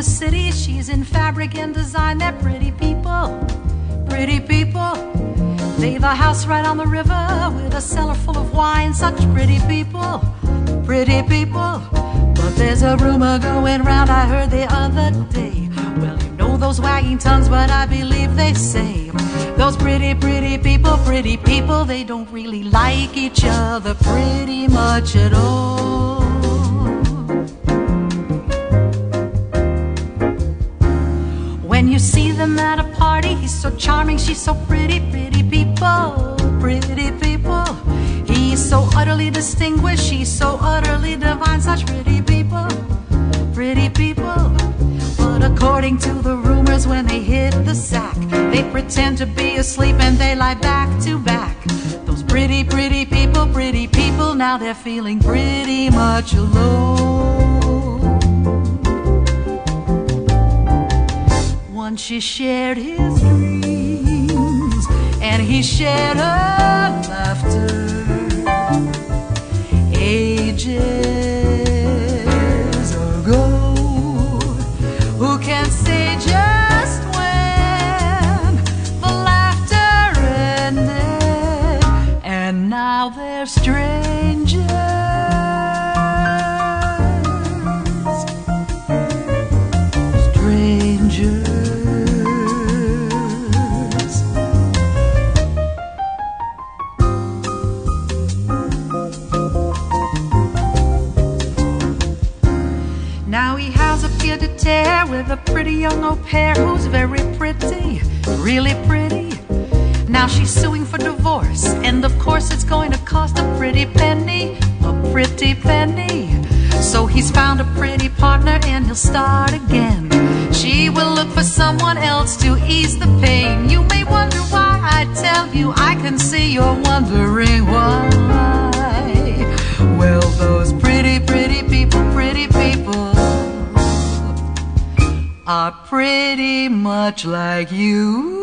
the city. She's in fabric and design. They're pretty people, pretty people. They've a house right on the river with a cellar full of wine. Such pretty people, pretty people. But there's a rumor going round I heard the other day. Well, you know those wagging tongues, but I believe they say those pretty, pretty people, pretty people, they don't really like each other pretty much at all. Party, he's so charming, she's so pretty, pretty people, pretty people. He's so utterly distinguished, she's so utterly divine, such pretty people, pretty people. But according to the rumors, when they hit the sack, they pretend to be asleep and they lie back to back. Those pretty, pretty people, pretty people, now they're feeling pretty much alone. She shared his dreams, and he shared her laughter. Ages ago, who can say just when the laughter ended, and now they're strangers. With a pretty young au pair who's very pretty, really pretty. Now she's suing for divorce, and of course it's going to cost a pretty penny, a pretty penny. So he's found a pretty partner and he'll start again. She will look for someone else to ease the pain. You may wonder why I tell you, I can see you're wondering are pretty much like you.